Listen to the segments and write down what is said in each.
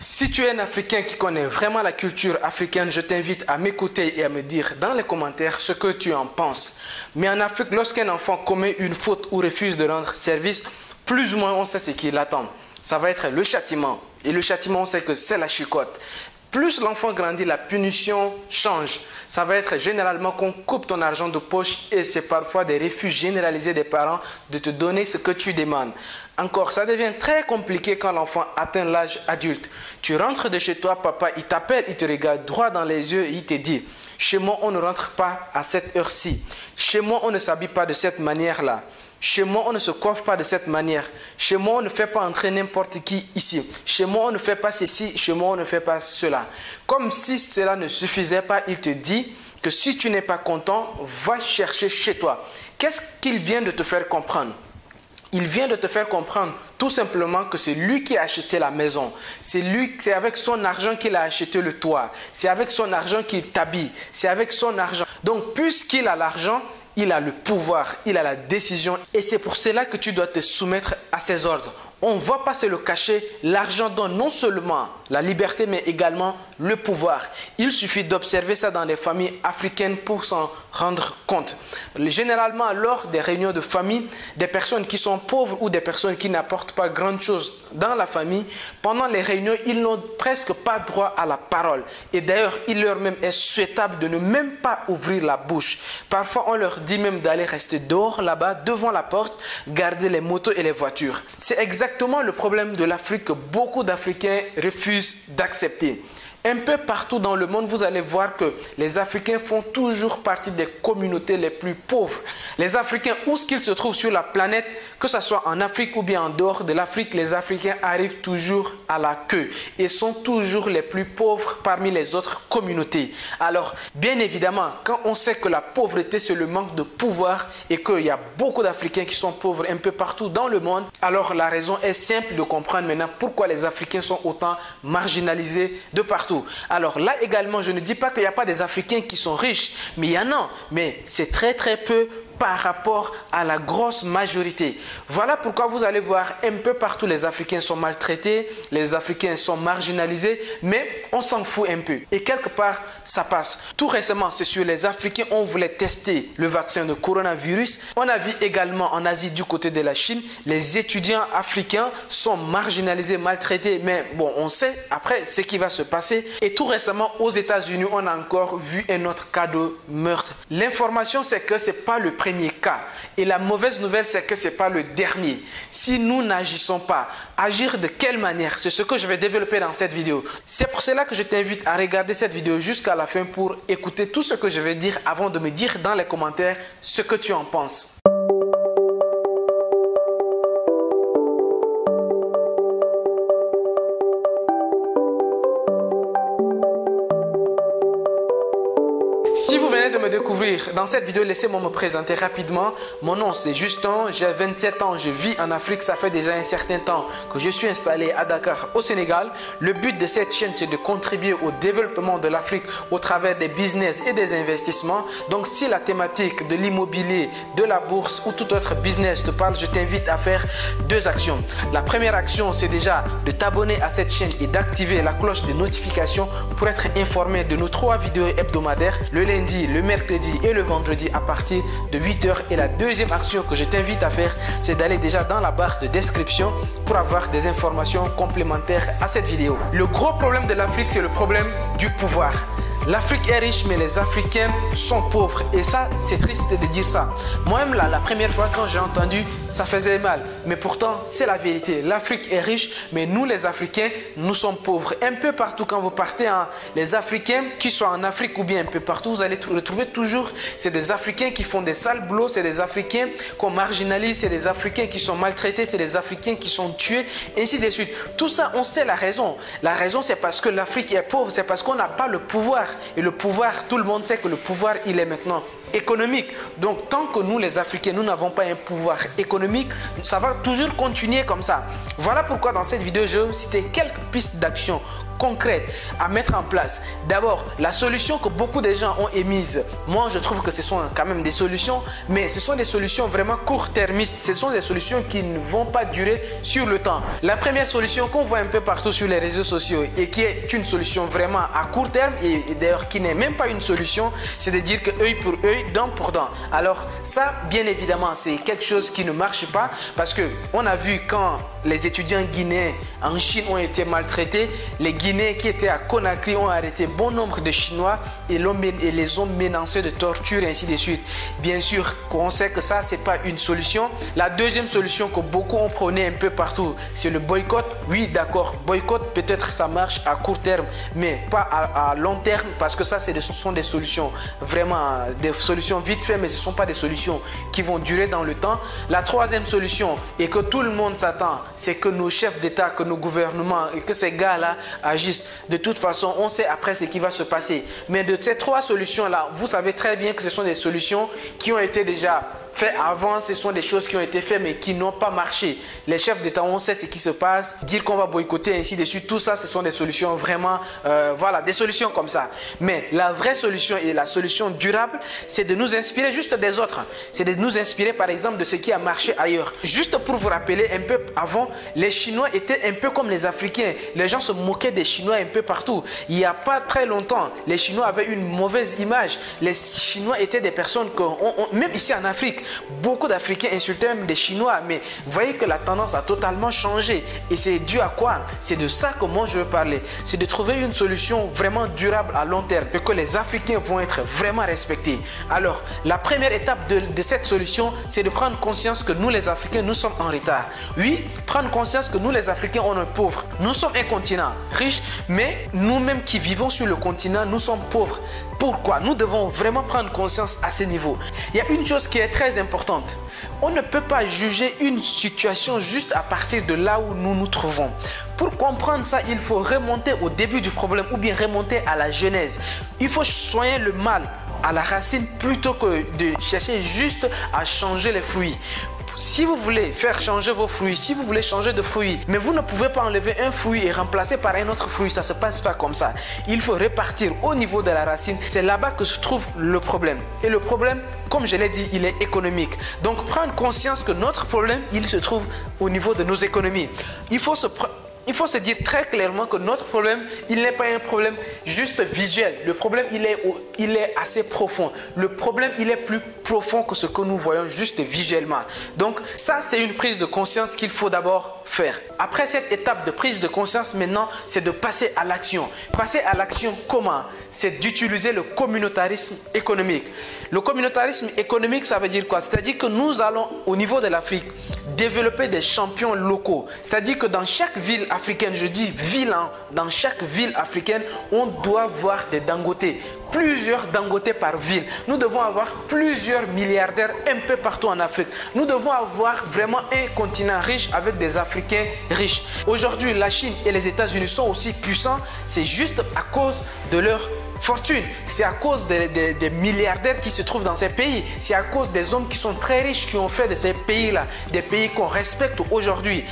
Si tu es un Africain qui connaît vraiment la culture africaine, je t'invite à m'écouter et à me dire dans les commentaires ce que tu en penses. Mais en Afrique, lorsqu'un enfant commet une faute ou refuse de rendre service, plus ou moins on sait ce qui l'attend. Ça va être le châtiment. Et le châtiment, on sait que c'est la chicotte. Plus l'enfant grandit, la punition change. Ça va être généralement qu'on coupe ton argent de poche et c'est parfois des refus généralisés des parents de te donner ce que tu demandes. Encore, ça devient très compliqué quand l'enfant atteint l'âge adulte. Tu rentres de chez toi, papa, il t'appelle, il te regarde droit dans les yeux et il te dit, chez moi, on ne rentre pas à cette heure-ci. Chez moi, on ne s'habille pas de cette manière-là. Chez moi, on ne se coiffe pas de cette manière. Chez moi, on ne fait pas entrer n'importe qui ici. Chez moi, on ne fait pas ceci. Chez moi, on ne fait pas cela. Comme si cela ne suffisait pas, il te dit que si tu n'es pas content, va chercher chez toi. Qu'est-ce qu'il vient de te faire comprendre? Il vient de te faire comprendre tout simplement que c'est lui qui a acheté la maison. C'est lui, c'est avec son argent qu'il a acheté le toit. C'est avec son argent qu'il t'habille. C'est avec son argent. Donc, puisqu'il a l'argent, il a le pouvoir, il a la décision et c'est pour cela que tu dois te soumettre à ses ordres. On va pas se le cacher, l'argent donne non seulement la liberté mais également le pouvoir. Il suffit d'observer ça dans les familles africaines pour s'en rendre compte. Généralement, lors des réunions de famille, des personnes qui sont pauvres ou des personnes qui n'apportent pas grand-chose dans la famille, pendant les réunions, ils n'ont presque pas droit à la parole. Et d'ailleurs, il leur même est souhaitable de ne même pas ouvrir la bouche. Parfois, on leur dit même d'aller rester dehors là-bas, devant la porte, garder les motos et les voitures. C'est exactement le problème de l'Afrique que beaucoup d'Africains refusent d'accepter. Un peu partout dans le monde, vous allez voir que les Africains font toujours partie des communautés les plus pauvres. Les Africains, où qu'ils se trouvent sur la planète, que ce soit en Afrique ou bien en dehors de l'Afrique, les Africains arrivent toujours à la queue et sont toujours les plus pauvres parmi les autres communautés. Alors, bien évidemment, quand on sait que la pauvreté, c'est le manque de pouvoir et qu'il y a beaucoup d'Africains qui sont pauvres un peu partout dans le monde, alors la raison est simple de comprendre maintenant pourquoi les Africains sont autant marginalisés de partout. Alors là également, je ne dis pas qu'il n'y a pas des Africains qui sont riches, mais il y en a. Mais c'est très très peu par rapport à la grosse majorité. Voilà pourquoi vous allez voir un peu partout les Africains sont maltraités, les Africains sont marginalisés, mais on s'en fout un peu. Et quelque part, ça passe. Tout récemment, c'est sur les Africains, on voulait tester le vaccin de coronavirus. On a vu également en Asie du côté de la Chine, les étudiants africains sont marginalisés, maltraités, mais bon, on sait après ce qui va se passer. Et tout récemment, aux États-Unis, on a encore vu un autre cas de meurtre. L'information, c'est que ce n'est pas le cas. Et la mauvaise nouvelle, c'est que ce n'est pas le dernier. Si nous n'agissons pas, agir de quelle manière? C'est ce que je vais développer dans cette vidéo. C'est pour cela que je t'invite à regarder cette vidéo jusqu'à la fin pour écouter tout ce que je vais dire avant de me dire dans les commentaires ce que tu en penses. Découvrir dans cette vidéo, laissez-moi me présenter rapidement. Mon nom c'est Justin, j'ai 27 ans, je vis en Afrique, ça fait déjà un certain temps que je suis installé à Dakar au Sénégal. Le but de cette chaîne c'est de contribuer au développement de l'Afrique au travers des business et des investissements. Donc si la thématique de l'immobilier, de la bourse ou tout autre business te parle, je t'invite à faire deux actions. La première action c'est déjà de t'abonner à cette chaîne et d'activer la cloche de notification pour être informé de nos trois vidéos hebdomadaires le lundi, le le et le vendredi à partir de 8h. Et la deuxième action que je t'invite à faire, c'est d'aller déjà dans la barre de description pour avoir des informations complémentaires à cette vidéo. Le gros problème de l'Afrique, c'est le problème du pouvoir. L'Afrique est riche, mais les Africains sont pauvres. Et ça, c'est triste de dire ça. Moi-même, là, la première fois quand j'ai entendu, ça faisait mal. Mais pourtant, c'est la vérité. L'Afrique est riche, mais nous, les Africains, nous sommes pauvres. Un peu partout, quand vous partez, les Africains, qui soient en Afrique ou bien un peu partout, vous allez retrouver toujours, c'est des Africains qui font des sales boulots, c'est des Africains qu'on marginalise, c'est des Africains qui sont maltraités, c'est des Africains qui sont tués, ainsi de suite. Tout ça, on sait la raison. La raison, c'est parce que l'Afrique est pauvre, c'est parce qu'on n'a pas le pouvoir. Et le pouvoir, tout le monde sait que le pouvoir, il est maintenant économique. Donc tant que nous, les Africains, nous n'avons pas un pouvoir économique, ça va toujours continuer comme ça. Voilà pourquoi dans cette vidéo, je vais citer quelques pistes d'action concrètes à mettre en place. D'abord, la solution que beaucoup de gens ont émise, moi je trouve que ce sont quand même des solutions, mais ce sont des solutions vraiment court-termistes. Ce sont des solutions qui ne vont pas durer sur le temps. La première solution qu'on voit un peu partout sur les réseaux sociaux et qui est une solution vraiment à court terme et d'ailleurs qui n'est même pas une solution, c'est de dire que œil pour œil, dent pour dent. Alors ça, bien évidemment, c'est quelque chose qui ne marche pas parce que on a vu quand les étudiants guinéens en Chine ont été maltraités, les Guinéens qui étaient à Conakry ont arrêté bon nombre de Chinois et, les ont menacés de torture et ainsi de suite. Bien sûr qu'on sait que ça, c'est pas une solution. La deuxième solution que beaucoup ont prôné un peu partout, c'est le boycott. Oui, d'accord, boycott, peut-être ça marche à court terme, mais pas à, long terme parce que ça, ce sont des solutions vraiment des solutions vite fait, mais ce ne sont pas des solutions qui vont durer dans le temps. La troisième solution, et que tout le monde s'attend, c'est que nos chefs d'État, que nos gouvernements et que ces gars-là De toute façon, on sait après ce qui va se passer. Mais de ces trois solutions-là, vous savez très bien que ce sont des solutions qui ont été déjà fait avant, ce sont des choses qui ont été faites mais qui n'ont pas marché. Les chefs d'État, on sait ce qui se passe, dire qu'on va boycotter ainsi de suite, tout ça, ce sont des solutions vraiment, euh, voilà, des solutions comme ça. Mais la vraie solution et la solution durable, c'est de nous inspirer juste des autres. C'est de nous inspirer par exemple de ce qui a marché ailleurs. Juste pour vous rappeler, un peu avant, les Chinois étaient un peu comme les Africains. Les gens se moquaient des Chinois un peu partout. Il n'y a pas très longtemps, les Chinois avaient une mauvaise image. Les Chinois étaient des personnes que, même ici en Afrique, Beaucoup d'Africains insultaient même des Chinois, mais vous voyez que la tendance a totalement changé. Et c'est dû à quoi? C'est de ça que moi je veux parler. C'est de trouver une solution vraiment durable à long terme et que les Africains vont être vraiment respectés. Alors, la première étape de, de cette solution, c'est de prendre conscience que nous les Africains, nous sommes en retard. Oui, prendre conscience que nous les Africains, on est pauvres. Nous sommes un continent riche, mais nous-mêmes qui vivons sur le continent, nous sommes pauvres. Pourquoi Nous devons vraiment prendre conscience à ce niveau? Il y a une chose qui est très importante. On ne peut pas juger une situation juste à partir de là où nous nous trouvons. Pour comprendre ça, il faut remonter au début du problème ou bien remonter à la genèse. Il faut soigner le mal à la racine plutôt que de chercher juste à changer les fruits. Si vous voulez faire changer vos fruits, si vous voulez changer de fruits, mais vous ne pouvez pas enlever un fruit et remplacer par un autre fruit, ça ne se passe pas comme ça. Il faut repartir au niveau de la racine. C'est là-bas que se trouve le problème. Et le problème, comme je l'ai dit, il est économique. Donc prendre conscience que notre problème, il se trouve au niveau de nos économies. Il faut se il faut se dire très clairement que notre problème, il n'est pas un problème juste visuel. Le problème, il est, assez profond. Le problème, il est plus profond que ce que nous voyons juste visuellement. Donc ça, c'est une prise de conscience qu'il faut d'abord faire. Après cette étape de prise de conscience, maintenant, c'est de passer à l'action. Passer à l'action comment? C'est d'utiliser le communautarisme économique. Le communautarisme économique, ça veut dire quoi? C'est-à-dire que nous allons, au niveau de l'Afrique, développer des champions locaux. C'est-à-dire que dans chaque ville africaine, je dis ville, hein, dans chaque ville africaine, on doit voir des dangotés plusieurs dangotés par ville. Nous devons avoir plusieurs milliardaires un peu partout en Afrique. Nous devons avoir vraiment un continent riche avec des Africains riches. Aujourd'hui, la Chine et les États-Unis sont aussi puissants. C'est juste à cause de leur fortune. C'est à cause des, milliardaires qui se trouvent dans ces pays. C'est à cause des hommes qui sont très riches qui ont fait de ces pays-là des pays qu'on respecte aujourd'hui.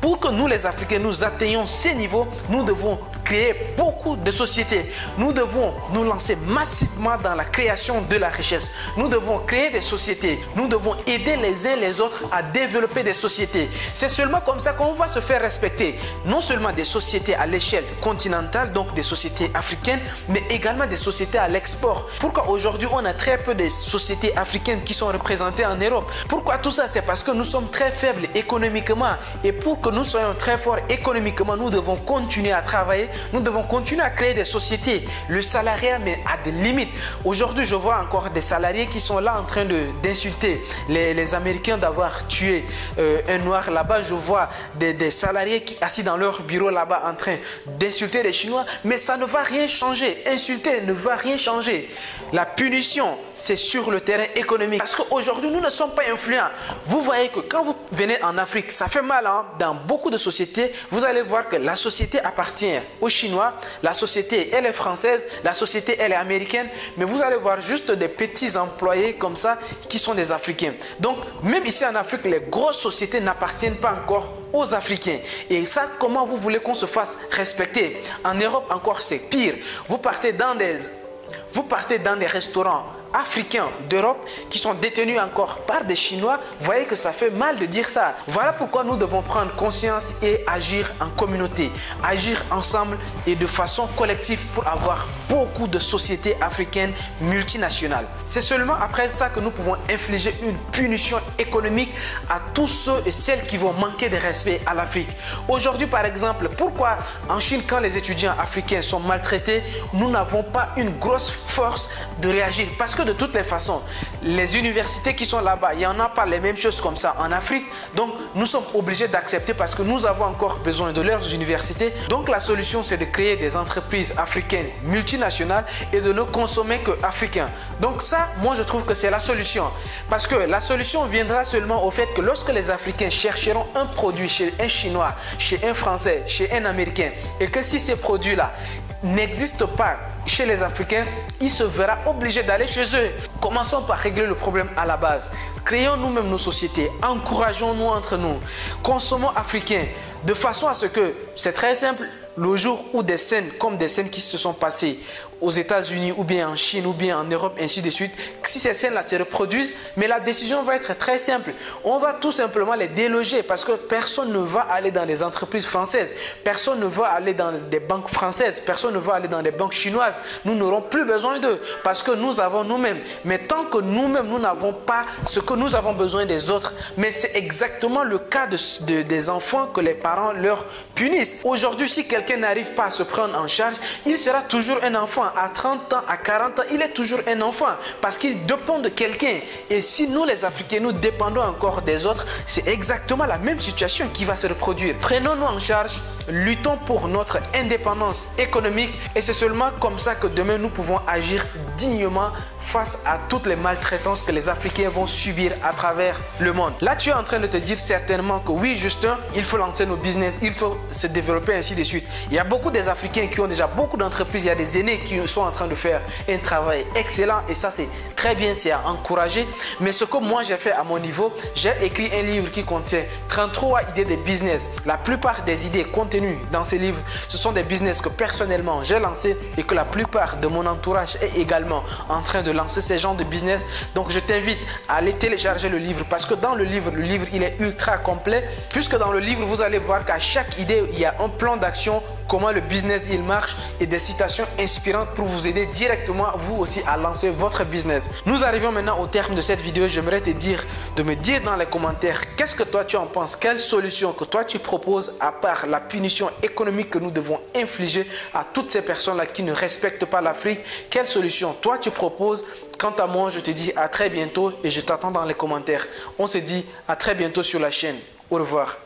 Pour que nous, les Africains, nous atteignions ces niveaux, nous devons créer beaucoup de sociétés. Nous devons nous lancer massivement dans la création de la richesse. Nous devons créer des sociétés. Nous devons aider les uns les autres à développer des sociétés. C'est seulement comme ça qu'on va se faire respecter. Non seulement des sociétés à l'échelle continentale, donc des sociétés africaines, mais également des sociétés à l'export. Pourquoi aujourd'hui on a très peu de sociétés africaines qui sont représentées en Europe? Pourquoi tout ça? C'est parce que nous sommes très faibles économiquement. Et pour que nous soyons très forts économiquement, nous devons continuer à travailler nous devons continuer à créer des sociétés. Le salariat, mais à des limites. Aujourd'hui, je vois encore des salariés qui sont là en train d'insulter les, Américains d'avoir tué euh, un noir là-bas. Je vois des, des, salariés qui assis dans leur bureau là-bas en train d'insulter les Chinois. Mais ça ne va rien changer. Insulter ne va rien changer. La punition, c'est sur le terrain économique. Parce qu'aujourd'hui, nous ne sommes pas influents. Vous voyez que quand vous venez en Afrique, ça fait mal hein, dans beaucoup de sociétés, vous allez voir que la société appartient aux Chinois, la société, elle est française, la société, elle est américaine, mais vous allez voir juste des petits employés comme ça qui sont des Africains. Donc, même ici en Afrique, les grosses sociétés n'appartiennent pas encore aux Africains. Et ça, comment vous voulez qu'on se fasse respecter? En Europe, encore, c'est pire. Vous partez dans des, vous partez dans des restaurants africains d'Europe qui sont détenus encore par des Chinois, voyez que ça fait mal de dire ça. Voilà pourquoi nous devons prendre conscience et agir en communauté, agir ensemble et de façon collective pour avoir beaucoup de sociétés africaines multinationales. C'est seulement après ça que nous pouvons infliger une punition économique à tous ceux et celles qui vont manquer de respect à l'Afrique. Aujourd'hui, par exemple, pourquoi en Chine, quand les étudiants africains sont maltraités, nous n'avons pas une grosse force de réagir? Parce que de toutes les façons, les universités qui sont là-bas, il n'y en a pas les mêmes choses comme ça en Afrique. Donc, nous sommes obligés d'accepter parce que nous avons encore besoin de leurs universités. Donc, la solution, c'est de créer des entreprises africaines multinationales et de ne consommer que africains. Donc, ça, moi, je trouve que c'est la solution. Parce que la solution viendra seulement au fait que lorsque les Africains chercheront un produit chez un Chinois, chez un Français, chez un Américain, et que si ces produits-là n'existent pas chez les Africains, il se verra obligé d'aller chez eux. Commençons par régler le problème à la base. Créons nous-mêmes nos sociétés, encourageons-nous entre nous, consommons africains, de façon à ce que, c'est très simple, le jour où des scènes comme des scènes qui se sont passées aux États-Unis ou bien en Chine ou bien en Europe, ainsi de suite, si ces scènes-là se reproduisent, mais la décision va être très simple. On va tout simplement les déloger parce que personne ne va aller dans les entreprises françaises, personne ne va aller dans des banques françaises, personne ne va aller dans des banques chinoises. Nous n'aurons plus besoin d'eux parce que nous avons nous-mêmes. Mais tant que nous-mêmes, nous n'avons pas ce que nous avons besoin des autres, mais c'est exactement le cas de, des enfants que les parents leur punissent. Aujourd'hui, si quelqu'un n'arrive pas à se prendre en charge, il sera toujours un enfant à 30 ans, à 40 ans, il est toujours un enfant parce qu'il dépend de quelqu'un. Et si nous, les Africains, nous dépendons encore des autres, c'est exactement la même situation qui va se reproduire. Prenons-nous en charge, luttons pour notre indépendance économique et c'est seulement comme ça que demain nous pouvons agir dignement face à toutes les maltraitances que les Africains vont subir à travers le monde. Là, tu es en train de te dire certainement que oui, Justin, il faut lancer nos business, il faut se développer ainsi de suite. Il y a beaucoup des Africains qui ont déjà beaucoup d'entreprises, il y a des aînés qui sont en train de faire un travail excellent et ça, c'est très bien, c'est à encourager. Mais ce que moi, j'ai fait à mon niveau, j'ai écrit un livre qui contient 33 idées de business. La plupart des idées dans ces livres, ce sont des business que personnellement j'ai lancé et que la plupart de mon entourage est également en train de lancer ces genres de business. Donc je t'invite à aller télécharger le livre parce que dans le livre, le livre il est ultra complet puisque dans le livre vous allez voir qu'à chaque idée il y a un plan d'action comment le business il marche et des citations inspirantes pour vous aider directement vous aussi à lancer votre business. Nous arrivons maintenant au terme de cette vidéo. J'aimerais te dire de me dire dans les commentaires qu'est-ce que toi tu en penses, quelle solution que toi tu proposes à part la économique que nous devons infliger à toutes ces personnes-là qui ne respectent pas l'Afrique. Quelle solution toi tu proposes? Quant à moi, je te dis à très bientôt et je t'attends dans les commentaires. On se dit à très bientôt sur la chaîne. Au revoir.